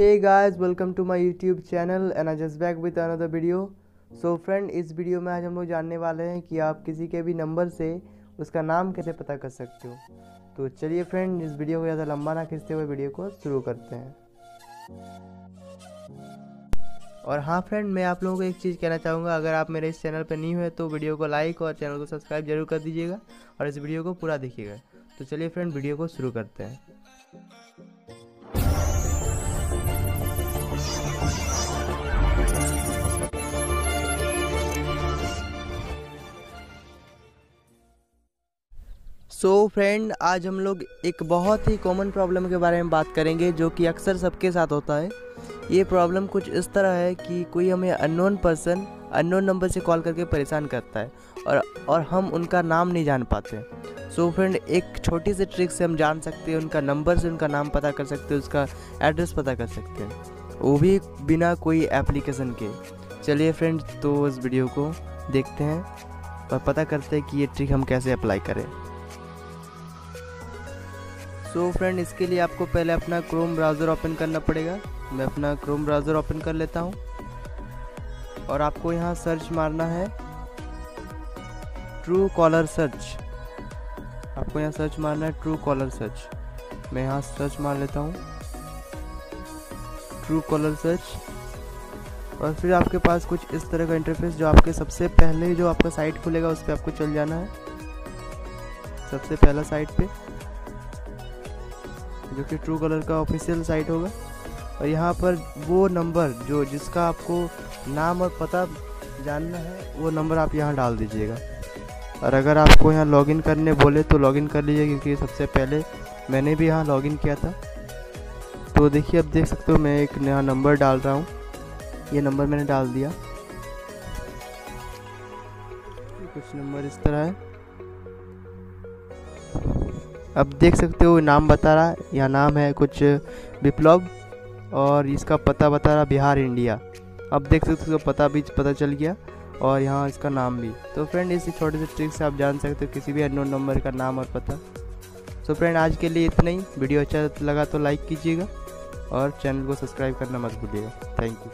hey guys, welcome to my youtube channel and i just back with another video. So friend, इस video में आज हम लोग जानने वाले हैं कि आप किसी के भी नंबर से उसका नाम कैसे पता कर सकते हो। तो चलिए फ्रेंड इस वीडियो को ज़्यादा लंबा ना खींचते हुए वीडियो को शुरू करते हैं। और हाँ फ्रेंड मैं आप लोगों को एक चीज़ कहना चाहूँगा, अगर आप मेरे इस चैनल पर नहीं हुए तो वीडियो को लाइक और चैनल को सब्सक्राइब ज़रूर कर दीजिएगा और इस वीडियो को पूरा देखिएगा। तो चलिए फ्रेंड वीडियो को शुरू करते हैं। सो so फ्रेंड आज हम लोग एक बहुत ही कॉमन प्रॉब्लम के बारे में बात करेंगे, जो कि अक्सर सबके साथ होता है। ये प्रॉब्लम कुछ इस तरह है कि कोई हमें अननोन पर्सन अननोन नंबर से कॉल करके परेशान करता है, और और हम उनका नाम नहीं जान पाते। सो so फ्रेंड एक छोटी सी ट्रिक से हम जान सकते हैं, उनका नंबर से उनका नाम पता कर सकते हैं, उसका एड्रेस पता कर सकते हैं। वो भी बिना कोई एप्लीकेशन के। चलिए फ्रेंड तो इस वीडियो को देखते हैं, और पता करते हैं कि ये ट्रिक हम कैसे अप्लाई करें। सो so फ्रेंड इसके लिए आपको पहले अपना क्रोम ब्राउज़र ओपन करना पड़ेगा। मैं अपना क्रोम ब्राउज़र ओपन कर लेता हूँ। और आपको यहाँ सर्च मारना है। ट्रू कॉलर सर्च आपको यहाँ सर्च मारना है ट्रू कॉलर सर्च मैं यहाँ सर्च मार लेता हूँ। ट्रू कॉलर सर्च और फिर आपके पास कुछ इस तरह का इंटरफेस जो आपके सबसे पहले जो आपका साइट खुलेगा, उस पर आपको चल जाना है। सबसे पहला साइट पे। जो कि ट्रू कलर का ऑफिशियल साइट होगा। और यहाँ पर वो नंबर जो जिसका आपको नाम और पता जानना है, वो नंबर आप यहाँ डाल दीजिएगा। और अगर आपको यहाँ लॉगिन करने बोले तो लॉगिन कर लीजिए, क्योंकि सबसे पहले मैंने भी यहाँ लॉगिन किया था। तो देखिए, अब देख सकते हो मैं एक नया नंबर डाल रहा हूँ। ये नंबर मैंने डाल दिया। कुछ नंबर इस तरह है। अब देख सकते हो नाम बता रहा है यह नाम है कुछ विप्लव, और इसका पता बता रहा बिहार, इंडिया। अब देख सकते हो पता भी पता चल गया, और यहाँ इसका नाम भी। तो फ्रेंड इसी छोटे से ट्रिक से आप जान सकते हो किसी भी अननोन नंबर का नाम और पता। तो फ्रेंड आज के लिए इतना ही। वीडियो अच्छा लगा तो लाइक कीजिएगा, और चैनल को सब्सक्राइब करना मत भूलिएगा। Thank you